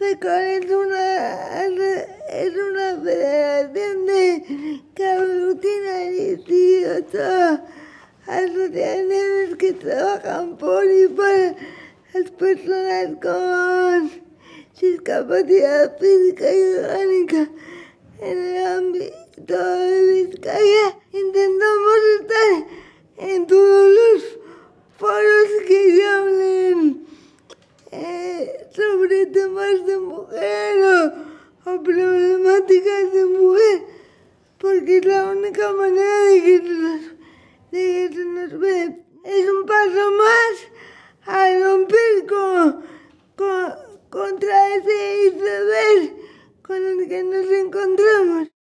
Es una, es una federación de que aglutina 18 asociaciones que trabajan por y para las personas con discapacidad física y orgánica en el ámbito de Vizcaya. Sobre temas de mujer o, problemáticas de mujer, porque es la única manera de que nos, de que se nos ve. Es un paso más a romper con, con, contra ese iceberg con el que nos encontramos.